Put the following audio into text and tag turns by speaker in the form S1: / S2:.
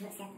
S1: Lượn xem.